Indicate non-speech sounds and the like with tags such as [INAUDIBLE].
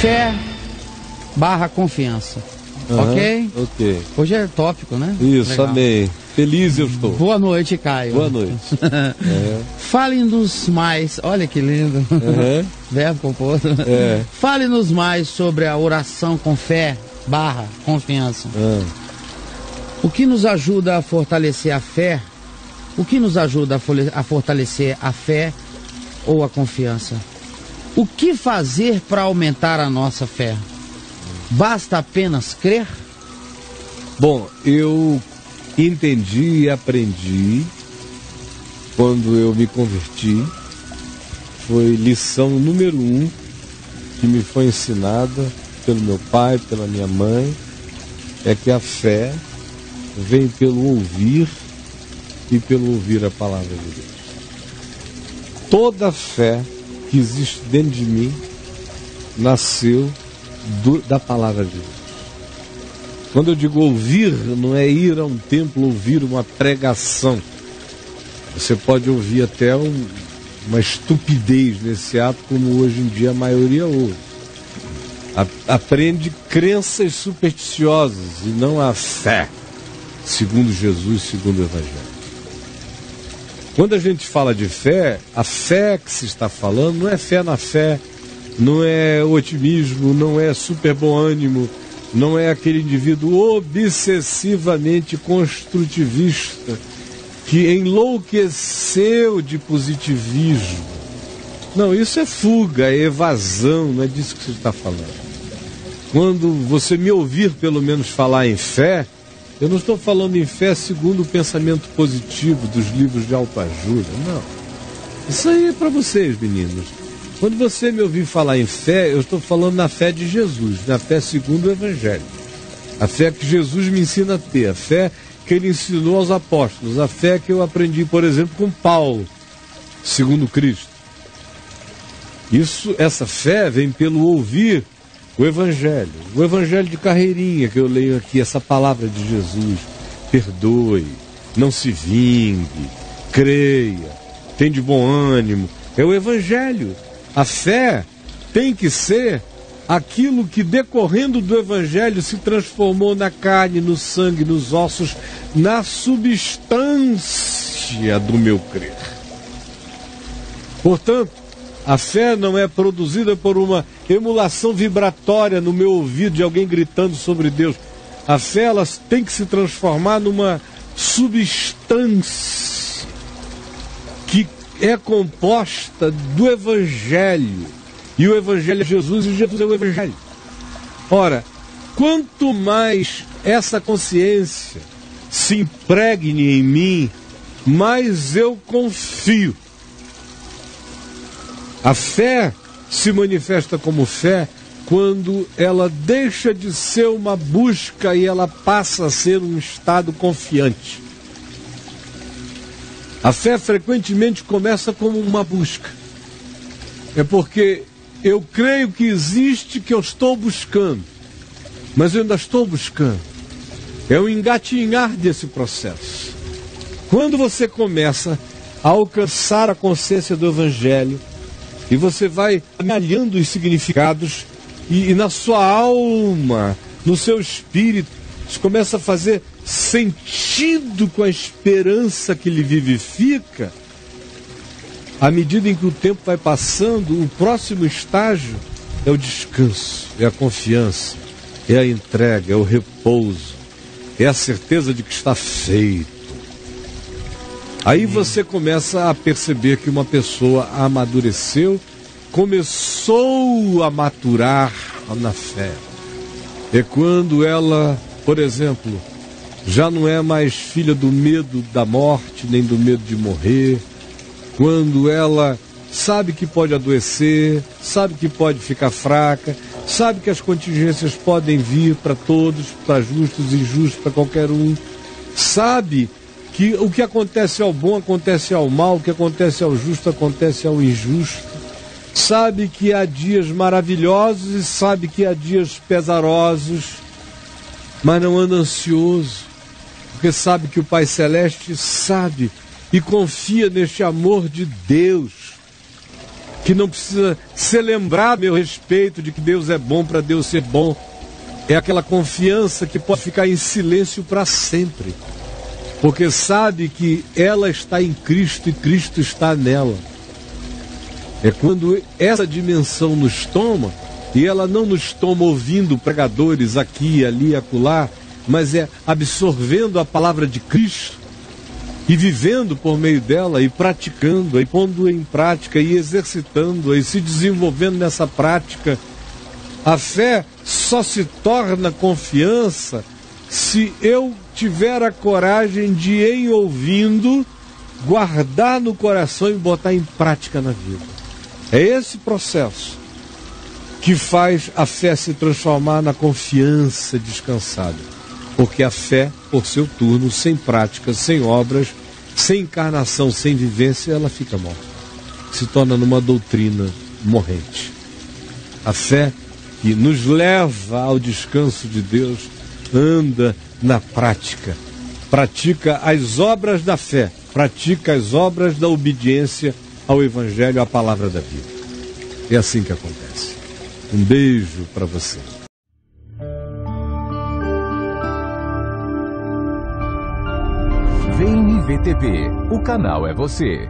Fé barra confiança. Aham, ok? Ok. Hoje é tópico, né? Isso, Legal. amém. Feliz eu estou. Boa noite, Caio. Boa noite. [LAUGHS] É. Fale-nos mais. Olha que lindo. Aham. [LAUGHS] Verbo composto. É. Fale-nos mais sobre a oração com fé barra confiança. Ah. O que nos ajuda a fortalecer a fé? O que nos ajuda a fortalecer a fé ou a confiança? O que fazer para aumentar a nossa fé? Basta apenas crer? Bom, eu entendi e aprendi quando eu me converti. Foi lição número um que me foi ensinada pelo meu pai, pela minha mãe, é que a fé vem pelo ouvir e pelo ouvir a palavra de Deus. Toda fé que existe dentro de mim nasceu do- da palavra de Deus. Quando eu digo ouvir, não é ir a um templo ouvir uma pregação. Você pode ouvir até um- uma estupidez nesse ato, como hoje em dia a maioria ouve. A- aprende crenças supersticiosas e não a fé, segundo Jesus, segundo o Evangelho. Quando a gente fala de fé, a fé que se está falando não é fé na fé, não é otimismo, não é super bom ânimo, não é aquele indivíduo obsessivamente construtivista que enlouqueceu de positivismo. Não, isso é fuga, é evasão, não é disso que você está falando. Quando você me ouvir pelo menos falar em fé, eu não estou falando em fé segundo o pensamento positivo dos livros de autoajuda, não. Isso aí é para vocês, meninos. Quando você me ouvir falar em fé, eu estou falando na fé de Jesus, na fé segundo o Evangelho. A fé que Jesus me ensina a ter, a fé que ele ensinou aos apóstolos, a fé que eu aprendi, por exemplo, com Paulo, segundo Cristo. Isso, essa fé vem pelo ouvir o Evangelho, o Evangelho de carreirinha que eu leio aqui, essa palavra de Jesus. Perdoe, não se vingue, creia, tem de bom ânimo. É o Evangelho. A fé tem que ser aquilo que decorrendo do Evangelho se transformou na carne, no sangue, nos ossos, na substância do meu crer. Portanto, a fé não é produzida por uma emulação vibratória no meu ouvido de alguém gritando sobre Deus. A fé ela tem que se transformar numa substância que é composta do Evangelho. E o Evangelho é Jesus e Jesus é o Evangelho. Ora, quanto mais essa consciência se impregne em mim, mais eu confio. A fé se manifesta como fé quando ela deixa de ser uma busca e ela passa a ser um estado confiante. A fé frequentemente começa como uma busca. É porque eu creio que existe que eu estou buscando, mas eu ainda estou buscando. É o engatinhar desse processo. Quando você começa a alcançar a consciência do Evangelho, e você vai alinhando os significados, e, e na sua alma, no seu espírito, isso começa a fazer sentido com a esperança que lhe vivifica. À medida em que o tempo vai passando, o próximo estágio é o descanso, é a confiança, é a entrega, é o repouso, é a certeza de que está feito. Aí você começa a perceber que uma pessoa amadureceu, começou a maturar na fé. É quando ela, por exemplo, já não é mais filha do medo da morte, nem do medo de morrer, quando ela sabe que pode adoecer, sabe que pode ficar fraca, sabe que as contingências podem vir para todos, para justos e injustos, para qualquer um, sabe que o que acontece ao bom acontece ao mal, o que acontece ao justo acontece ao injusto. Sabe que há dias maravilhosos e sabe que há dias pesarosos, mas não anda ansioso, porque sabe que o Pai Celeste sabe e confia neste amor de Deus que não precisa ser lembrado meu respeito de que Deus é bom para Deus ser bom. É aquela confiança que pode ficar em silêncio para sempre, porque sabe que ela está em Cristo e Cristo está nela. É quando essa dimensão nos toma, e ela não nos toma ouvindo pregadores aqui, ali, acolá, mas é absorvendo a palavra de Cristo e vivendo por meio dela e praticando, e pondo em prática e exercitando e se desenvolvendo nessa prática. A fé só se torna confiança se eu tiver a coragem de, em ouvindo, guardar no coração e botar em prática na vida. É esse processo que faz a fé se transformar na confiança descansada. Porque a fé, por seu turno, sem prática, sem obras, sem encarnação, sem vivência, ela fica morta. Se torna numa doutrina morrente. A fé que nos leva ao descanso de Deus anda na prática. Pratica as obras da fé, pratica as obras da obediência ao Evangelho, à palavra da vida. É assim que acontece. Um beijo para você. Vem VTV, o canal é você.